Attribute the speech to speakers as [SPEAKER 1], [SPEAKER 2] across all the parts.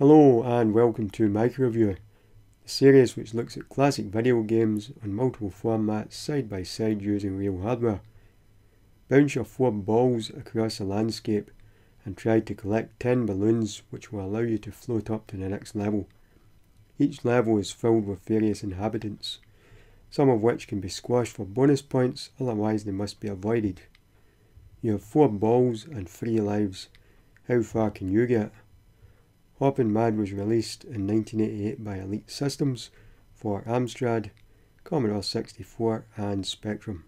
[SPEAKER 1] Hello and welcome to Mikroview, the series which looks at classic video games on multiple formats side by side using real hardware. Bounce your four balls across a landscape and try to collect 10 balloons which will allow you to float up to the next level. Each level is filled with various inhabitants, some of which can be squashed for bonus points, otherwise they must be avoided. You have four balls and three lives. How far can you get? Hoppin' Mad was released in 1988 by Elite Systems for Amstrad, Commodore 64 and Spectrum.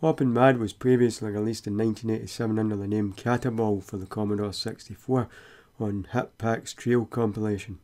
[SPEAKER 1] Hoppin' Mad was previously released in 1987 under the name Cataball for the Commodore 64 on Hit Pak's Trio compilation.